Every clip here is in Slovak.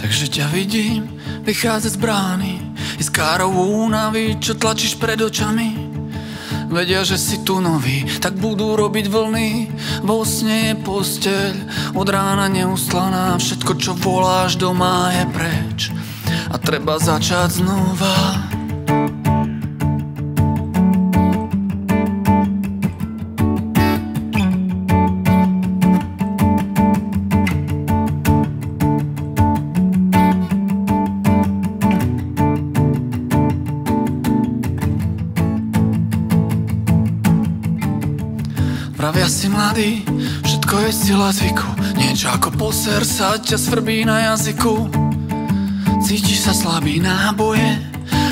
Takže ťa vidím vychádzať z brány. I z károv únavy, čo tlačíš pred očami. Vedia, že si tu nový, tak budú robiť vlny. Vo sne je posteľ, od rána neustlaná. Všetko, čo voláš doma je preč. A treba začať znova Pravia si mladý, všetko je sila zvyku. Niečo ako poser sa ťa svrbí na jazyku. Cítiš sa slabý náboje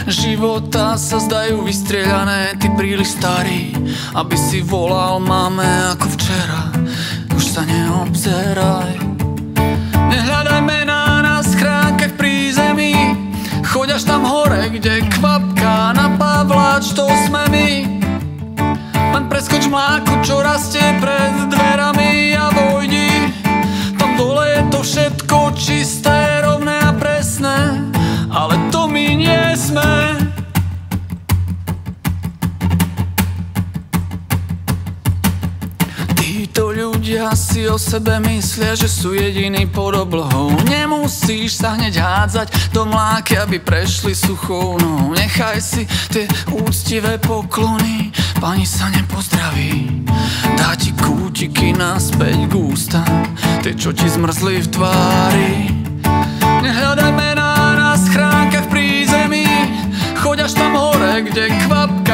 Života sa zdajú vystrieľané Ty príliš starý, aby si volal máme ako včera. Už sa neobzeraj. Nehľadaj mená na schránkach pri zemi Choď až tam hore, kde kvapka čo rastie pred dverami a vojdi Tam dole je to všetko čisté, rovné a presné Ale to my nie sme. Títo ľudia si o sebe myslia, že sú jediní pod oblohou. Nemusíš sa hneď hádzať do mláky, aby prešli suchou no Nechaj si tie úctivé poklony Pani sa nepozdraví Dá ti kútiky naspäť k ústam. Tie, čo ti zmrzli v tvári. Nehľadaj mená na schránkach pri zemi Choď až tam hore, kde kvapka